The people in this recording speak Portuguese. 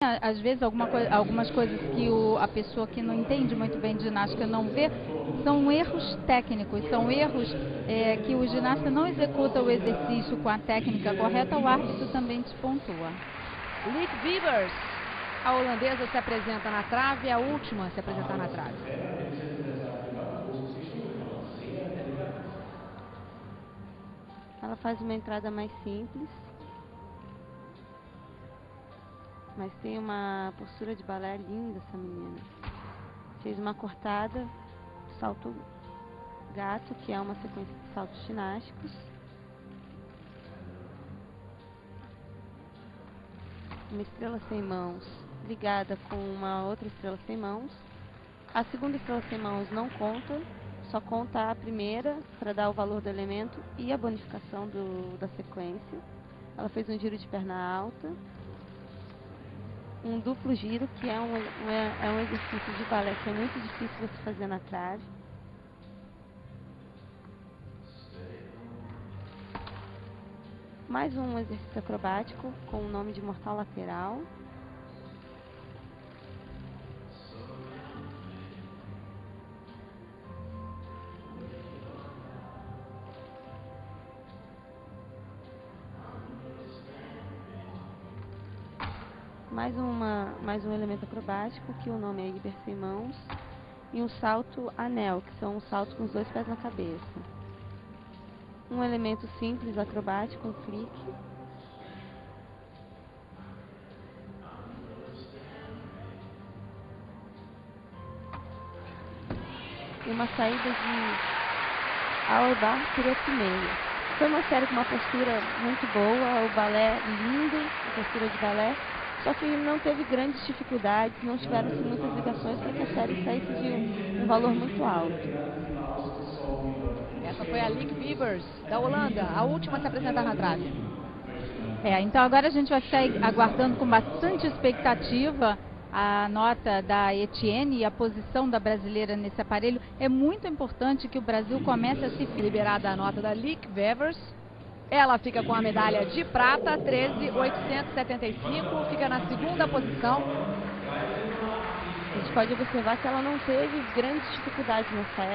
às vezes alguma algumas coisas que o, a pessoa que não entende muito bem de ginástica não vê, são erros técnicos, são erros é, que o ginasta não executa o exercício com a técnica correta, o árbitro também despontua. Lick Vivers, a holandesa se apresenta na trave, a última a se apresentar na trave. Ela faz uma entrada mais simples. Mas tem uma postura de balé linda essa menina. Fez uma cortada, salto gato, que é uma sequência de saltos ginásticos. Uma estrela sem mãos ligada com uma outra estrela sem mãos. A segunda estrela sem mãos não conta, só conta a primeira para dar o valor do elemento e a bonificação do, da sequência. Ela fez um giro de perna alta, um duplo giro, que é um, é, é um exercício de balé que é muito difícil você fazer na trave. Mais um exercício acrobático com o nome de mortal lateral. Mais, uma, mais um elemento acrobático, que o nome é Iber sem mãos, e um salto anel, que são um salto com os dois pés na cabeça. Um elemento simples acrobático, um clique. E uma saída de Albar piruete meio. Foi uma série com uma postura muito boa, o balé lindo, a postura de balé, só que não teve grandes dificuldades, não tiveram assim, muitas ligações para que a série saísse de um, um valor muito alto. Essa foi a Lick Beavers, da Holanda, a última a se apresentar na trave. É, então agora a gente vai ficar aguardando com bastante expectativa a nota da Etienne e a posição da brasileira nesse aparelho. É muito importante que o Brasil comece a se liberada a nota da Lick Beavers. Ela fica com a medalha de prata, 13,875, fica na segunda posição. A gente pode observar que ela não teve grandes dificuldades nessa época.